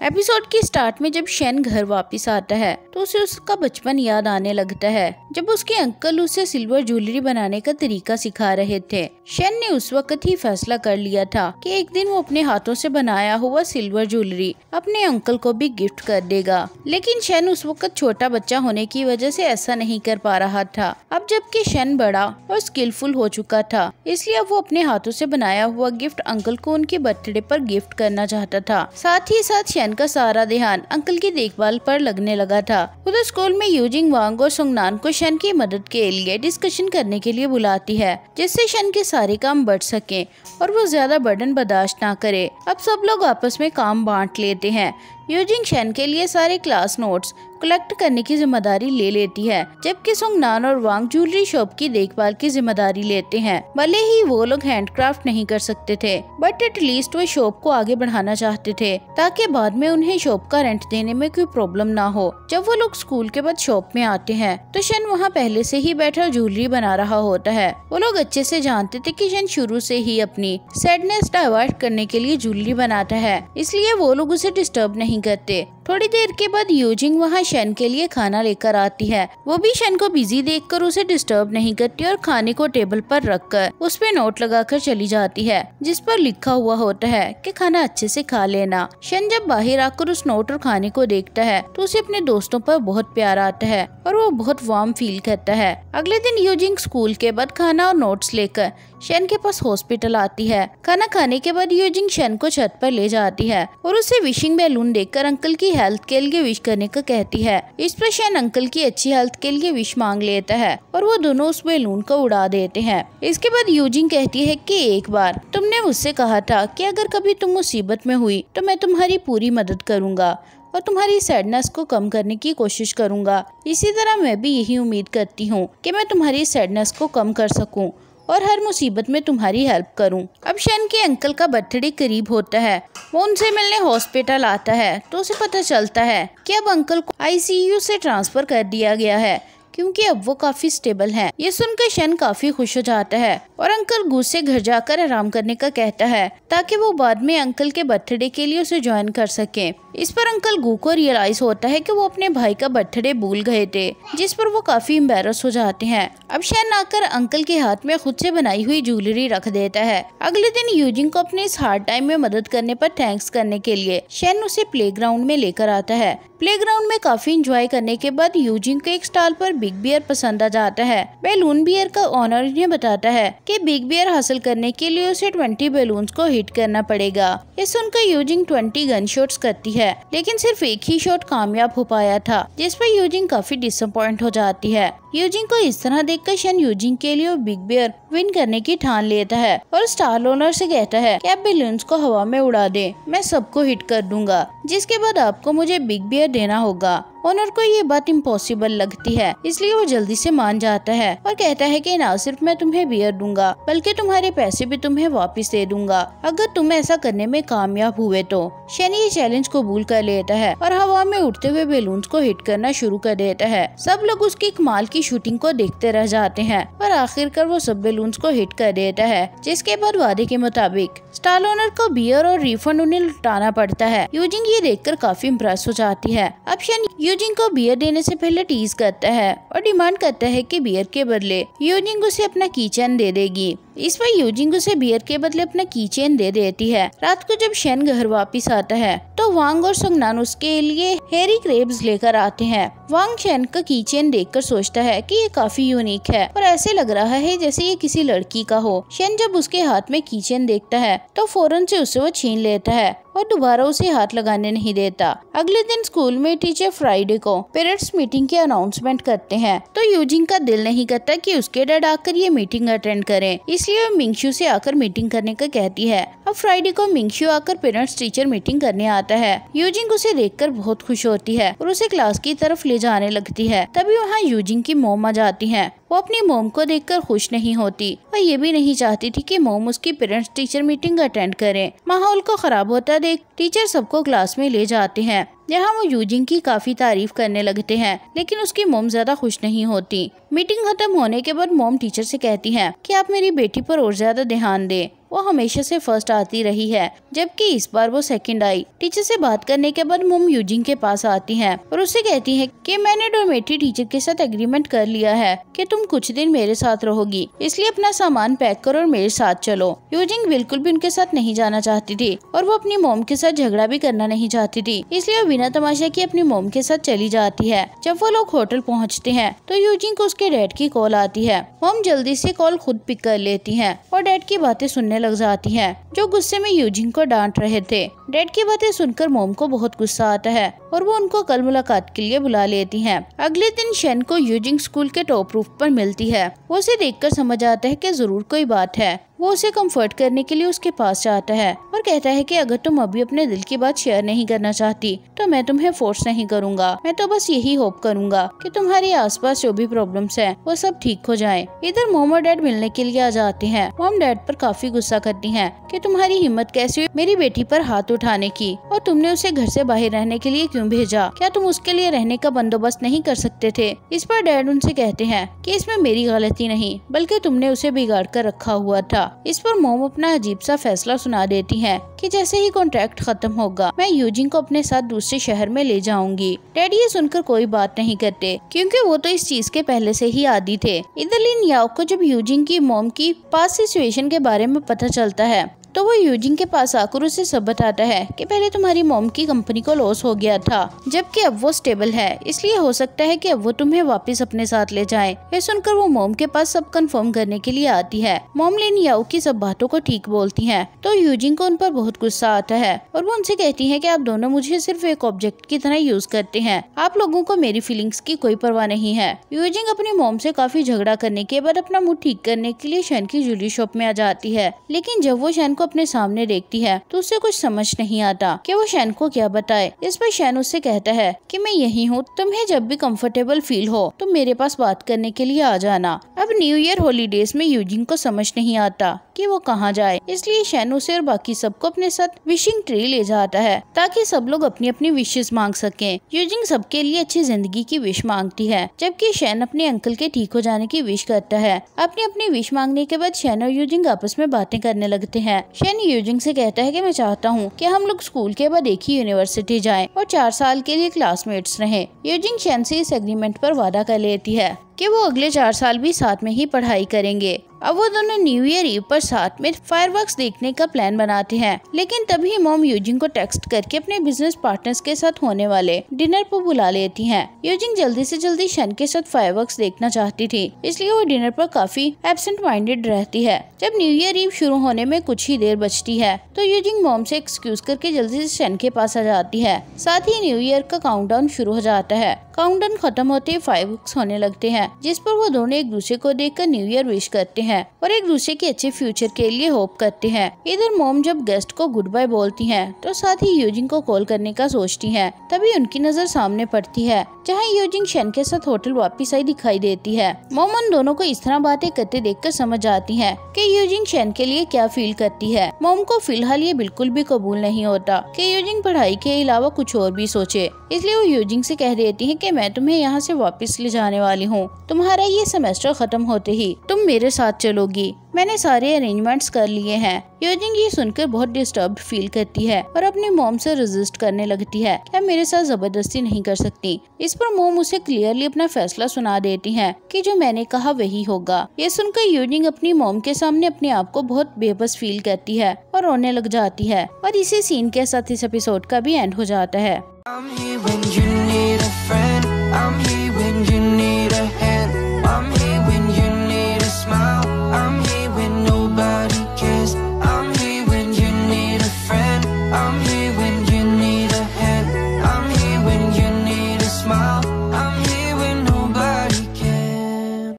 Episode की start में जब शैन घर वापस आता है तो उसे उसका बचपन याद आने लगता है। जब उसके अंकल उसे सिल्वर ज्वेलरी बनाने का तरीका सिखा रहे थे शैन ने उस वक्त ही फैसला कर लिया था कि एक दिन वो अपने हाथों से बनाया हुआ सिल्वर ज्वेलरी अपने अंकल को भी गिफ्ट कर देगा। लेकिन शैन उस वक्त छोटा बच्चा होने की वजह से ऐसा नहीं कर पा रहा था। अब जबकि शैन बड़ा और स्किलफुल हो चुका था, इसलिए अब वो अपने हाथों से बनाया हुआ गिफ्ट अंकल को उनके बर्थडे पर गिफ्ट करना चाहता था। साथ ही साथ शैन का सारा ध्यान अंकल की देखभाल पर लगने लगा था। उधर स्कूल में यूजिंग वांग और सुंगनान को शन की मदद के लिए डिस्कशन करने के लिए बुलाती है, जिससे शन के सारे काम बढ़ सके और वो ज़्यादा बर्डन बर्दाश्त ना करे। अब सब लोग आपस में काम बांट लेते हैं। यूजिंग शन के लिए सारे क्लास नोट्स कलेक्ट करने की ज़िम्मेदारी ले लेती है, जबकि सुंगनान और वांग ज्वेलरी शॉप की देखभाल की ज़िम्मेदारी लेते हैं। भले ही वो लोग हैंडक्राफ्ट नहीं कर सकते थे बट एटलीस्ट वो शॉप को आगे बढ़ाना चाहते थे, ताकि बाद में उन्हें शॉप का रेंट देने में कोई प्रॉब्लम ना हो। जब वो लोग स्कूल के बाद शॉप में आते हैं तो शन वहाँ पहले से ही बैठा ज्वेलरी बना रहा होता है। वो लोग अच्छे से जानते थे कि शन शुरू से ही अपनी सैडनेस डाइवर्ट करने के लिए ज्वेलरी बनाता है, इसलिए वो लोग उसे डिस्टर्ब नहीं करते थोड़ी देर के बाद यूजिंग वहाँ शन के लिए खाना लेकर आती है। वो भी शन को बिज़ी देखकर उसे डिस्टर्ब नहीं करती और खाने को टेबल पर रखकर उस पर नोट लगाकर चली जाती है, जिस पर लिखा हुआ होता है कि खाना अच्छे से खा लेना। शन जब बाहर आकर उस नोट और खाने को देखता है तो उसे अपने दोस्तों पर बहुत प्यार आता है और वो बहुत वार्म फील करता है। अगले दिन यूजिंग स्कूल के बाद खाना और नोट्स लेकर शन के पास हॉस्पिटल आती है। खाना खाने के बाद यूजिंग शन को छत पर ले जाती है और उसे विशिंग बैलून देखकर अंकल की हेल्थ के लिए विश करने को कहती है। इस पर शन अंकल की अच्छी हेल्थ के लिए विश मांग लेता है और वो दोनों उस बैलून को उड़ा देते हैं। इसके बाद यूजिंग कहती है कि एक बार, तुमने मुझसे कहा था कि अगर कभी तुम मुसीबत में हुई तो मैं तुम्हारी पूरी मदद करूँगा और तुम्हारी सैडनेस को कम करने की कोशिश करूँगा। इसी तरह मैं भी यही उम्मीद करती हूँ कि मैं तुम्हारी सैडनेस को कम कर सकूँ। और हर मुसीबत में तुम्हारी हेल्प करूँ। अब शन के अंकल का बर्थडे करीब होता है वो उनसे मिलने हॉस्पिटल आता है तो उसे पता चलता है कि अब अंकल को आईसीयू से ट्रांसफ़र कर दिया गया है, क्योंकि अब वो काफ़ी स्टेबल हैं। ये सुनकर शन काफ़ी खुश हो जाता है और अंकल गुस्से घर जाकर आराम करने का कहता है, ताकि वो बाद में अंकल के बर्थडे के लिए उसे ज्वाइन कर सके इस पर अंकल गु को रियलाइज़ होता है कि वो अपने भाई का बर्थडे भूल गए थे, जिस पर वो काफ़ी एम्बेरस हो जाते हैं। अब शन आकर अंकल के हाथ में खुद से बनाई हुई ज्वेलरी रख देता है। अगले दिन यूजिंग को अपने इस हार्ड टाइम में मदद करने पर थैंक्स करने के लिए शन उसे प्ले में लेकर आता है। प्लेग्राउंड में काफ़ी इंजॉय करने के बाद यूजिंग को एक स्टॉल पर बिग बियर पसंद आ जाता है। बैलून बियर का ऑनर इन्हें बताता है कि बिग बियर हासिल करने के लिए उसे 20 बैलून्स को हिट करना पड़ेगा। ये सुनकर यूजिंग 20 गन करती है। लेकिन सिर्फ़ एक ही शॉट कामयाब हो पाया था, जिस पर यूजिंग काफ़ी डिसअपॉइंट हो जाती है। यूजिंग को इस तरह देखकर शन यूजिंग के लिए बिग बियर विन करने की ठान लेता है और स्टार लोनर से कहता है कि आप बैलून्स को हवा में उड़ा दे, मैं सबको हिट कर दूँगा, जिसके बाद आपको मुझे बिग बियर देना होगा। ओनर को ये बात इम्पॉसिबल लगती है, इसलिए वो जल्दी से मान जाता है और कहता है कि ना, सिर्फ़ मैं तुम्हें बियर दूँगा, बल्कि तुम्हारे पैसे भी तुम्हें वापस दे दूँगा। अगर तुम ऐसा करने में कामयाब हुए तो। शनि ये चैलेंज कबूल कर लेता है और हवा में उड़ते हुए बैलून को हिट करना शुरू कर देता है। सब लोग उसकी कमाल की शूटिंग को देखते रह जाते हैं और आखिरकार वो सब बैलून को हिट कर देता है, जिसके बाद वादे के मुताबिक स्टार ओनर को बियर और रिफंड उन्हें लुटाना पड़ता है। यूजिंग ये देखकर काफ़ी इम्प्रेस हो जाती है। अब शन यूजिंग को बियर देने से पहले टीज करता है और डिमांड करता है कि बियर के बदले यूजिंग उसे अपना किचन दे देगी। इस पर यूजिंग उसे बियर के बदले अपना कीचेन दे देती है। रात को जब शेन घर वापस आता है तो वांग और सुंगनान उसके लिए हेरी क्रेब्स लेकर आते हैं। वांग शेन का कीचेन देखकर सोचता है कि ये काफ़ी यूनिक है, और ऐसे लग रहा है जैसे ये किसी लड़की का हो। शेन जब उसके हाथ में कीचेन देखता है तो फ़ौरन से उसे वो छीन लेता है, और दोबारा उसे हाथ लगाने नहीं देता। अगले दिन स्कूल में टीचर फ्राइडे को पेरेंट्स मीटिंग की अनाउंसमेंट करते हैं तो यूजिंग का दिल नहीं करता कि उसके डैड आकर ये मीटिंग अटेंड करें। इसलिए वह मिंगशू से आकर मीटिंग करने का कहती है। अब फ्राइडे को मिंगशू आकर पेरेंट्स टीचर मीटिंग करने आता है। यूजिंग उसे देखकर बहुत खुश होती है और उसे क्लास की तरफ़ ले जाने लगती है। तभी वहाँ यूजिंग की मोम आ जाती है। वो अपनी मोम को देखकर खुश नहीं होती और ये भी नहीं चाहती थी कि मोम उसकी पेरेंट्स टीचर मीटिंग अटेंड करें। माहौल को खराब होता देख टीचर सबको क्लास में ले जाते हैं यहाँ वो यूजिंग की काफ़ी तारीफ़ करने लगते हैं, लेकिन उसकी मोम ज़्यादा खुश नहीं होती। मीटिंग खत्म होने के बाद मोम टीचर से कहती है कि आप मेरी बेटी पर और ज़्यादा ध्यान दें। वो हमेशा से फ़र्स्ट आती रही है, जबकि इस बार वो सेकंड आई। टीचर से बात करने के बाद मोम यूजिंग के पास आती है और उसे कहती है कि मैंने डोमेट्री टीचर के साथ एग्रीमेंट कर लिया है कि तुम कुछ दिन मेरे साथ रहोगी, इसलिए अपना सामान पैक करो और मेरे साथ चलो। यूजिंग बिल्कुल भी उनके साथ नहीं जाना चाहती थी और वो अपनी मोम के साथ झगड़ा भी करना नहीं चाहती थी, इसलिए वो बिना तमाशा की अपनी मोम के साथ चली जाती है। जब वो लोग होटल पहुँचते हैं तो यूजिंग को उसके डैड की कॉल आती है। मोम जल्दी से कॉल खुद पिक कर लेती है और डैड की बातें सुनने लग जाती है, जो गुस्से में यूजिंग को डांट रहे थे। डैड की बातें सुनकर मोम को बहुत गुस्सा आता है और वो उनको कल मुलाकात के लिए बुला लेती हैं। अगले दिन शेन को यूजिंग स्कूल के टॉप रूफ पर मिलती है। वो उसे देखकर समझ आता है कि ज़रूर कोई बात है। वो उसे कंफर्ट करने के लिए उसके पास जाता है और कहता है कि अगर तुम अभी अपने दिल की बात शेयर नहीं करना चाहती तो मैं तुम्हें फोर्स नहीं करूँगा। मैं तो बस यही होप करूँगा कि तुम्हारे आसपास जो भी प्रॉब्लम्स हैं, वो सब ठीक हो जाए। इधर मोम और डैड मिलने के लिए आ जाते हैं। मोम डैड पर काफ़ी गुस्सा करती है कि तुम्हारी हिम्मत कैसी हुई मेरी बेटी पर हाथ उठाने की और तुमने उसे घर से बाहर रहने के लिए क्यों भेजा? क्या तुम उसके लिए रहने का बंदोबस्त नहीं कर सकते थे? इस पर डैड उनसे कहते हैं कि इसमें मेरी गलती नहीं, बल्कि तुमने उसे बिगाड़ कर रखा हुआ था। इस पर मोम अपना अजीब सा फैसला सुना देती है कि जैसे ही कॉन्ट्रैक्ट खत्म होगा, मैं यूजिंग को अपने साथ दूसरे शहर में ले जाऊँगी। डैडी ये सुनकर कोई बात नहीं करते, क्योंकि वो तो इस चीज़ के पहले से ही आदि थे। इधर लिन याओ को जब यूजिंग की, मोम की पास सिचुएशन के बारे में पता चलता है तो वो यूजिंग के पास आकर उसे सब बताता है कि पहले तुम्हारी मोम की कंपनी को लॉस हो गया था, जबकि अब वो स्टेबल है। इसलिए हो सकता है कि अब वो तुम्हें वापस अपने साथ ले जाए। ये सुनकर वो मोम के पास सब कंफर्म करने के लिए आती है। मोम लेन याओ की सब बातों को ठीक बोलती है। तो यूजिंग को उन पर बहुत गुस्सा आता है और वो उनसे कहती है की आप दोनों मुझे सिर्फ़ एक ऑब्जेक्ट की तरह यूज़ करते हैं। आप लोगों को मेरी फीलिंग्स की कोई परवाह नहीं है। यूजिंग अपनी मोम से काफ़ी झगड़ा करने के बाद अपना मूड ठीक करने के लिए शैन की ज्वेलरी शॉप में आ जाती है। लेकिन जब वो शैन को अपने सामने देखती है तो उसे कुछ समझ नहीं आता कि वो शैन को क्या बताए। इस पर शैन उससे कहता है कि, मैं यही हूँ, तुम्हें जब भी कंफर्टेबल फील हो तो मेरे पास बात करने के लिए आ जाना। अब न्यू ईयर हॉलीडेज में यूजिंग को समझ नहीं आता कि वो कहाँ जाए। इसलिए शैन उसे और बाकी सबको अपने साथ विशिंग ट्री ले जाता है, ताकि सब लोग अपनी अपनी विशेष मांग सके। यूजिंग सबके लिए अच्छी ज़िंदगी की विश मांगती है, जबकि शैन अपने अंकल के ठीक हो जाने की विश करता है। अपनी अपनी विश मांगने के बाद शैन और यूजिंग आपस में बातें करने लगते हैं। शैन यूजिंग से कहता है कि मैं चाहता हूँ कि हम लोग स्कूल के बाद एक ही यूनिवर्सिटी जाएँ और चार साल के लिए क्लासमेट्स रहें। यूजिंग शैन से इस एग्रीमेंट पर वादा कर लेती है। कि वो अगले चार साल भी साथ में ही पढ़ाई करेंगे। अब वो दोनों न्यू ईयर ईव पर साथ में फायरवर्क्स देखने का प्लान बनाते हैं। लेकिन तभी मोम यूजिंग को टेक्स्ट करके अपने बिज़नेस पार्टनर्स के साथ होने वाले डिनर पर बुला लेती हैं। यूजिंग जल्दी से जल्दी शन के साथ फायरवर्क्स देखना चाहती थी, इसलिए वो डिनर पर काफ़ी एबसेंट माइंडेड रहती है। जब न्यू ईयर ईव शुरू होने में कुछ ही देर बचती है तो यूजिंग मोम से एक्सक्यूज करके जल्दी से शन के पास आ जाती है। साथ ही न्यू ईयर का काउंटडाउन शुरू हो जाता है। काउंटडाउन खत्म होते फाइव होने लगते हैं, जिस पर वो दोनों एक दूसरे को देखकर न्यू ईयर विश करते हैं और एक दूसरे के अच्छे फ्यूचर के लिए होप करते हैं। इधर मोम जब गेस्ट को गुड बाय बोलती हैं तो साथ ही यूजिंग को कॉल करने का सोचती हैं, तभी उनकी नज़र सामने पड़ती है, जहाँ यूजिंग शन के साथ होटल वापिस आई दिखाई देती है। मोम उन दोनों को इस तरह बातें करते देख कर समझ आती है की यूजिंग शन के लिए क्या फील करती है। मोम को फ़िलहाल ये बिल्कुल भी कबूल नहीं होता की यूजिंग पढ़ाई के अलावा कुछ और भी सोचे, इसलिए वो यूजिंग से कह देती है कि मैं तुम्हें यहाँ से वापस ले जाने वाली हूँ। तुम्हारा ये सेमेस्टर खत्म होते ही तुम मेरे साथ चलोगी। मैंने सारे अरेंजमेंट्स कर लिए हैं। यूजिंग ये सुनकर बहुत डिस्टर्ब फील करती है और अपनी मोम से रेजिस्ट करने लगती है। क्या मेरे साथ ज़बरदस्ती नहीं कर सकती? इस पर मोम उसे क्लियरली अपना फैसला सुना देती है कि जो मैंने कहा वही होगा। ये सुनकर यूजिंग अपनी मोम के सामने अपने आप को बहुत बेबस फील करती है और रोने लग जाती है और इसी सीन के साथ इस एपिसोड का भी एंड हो जाता है।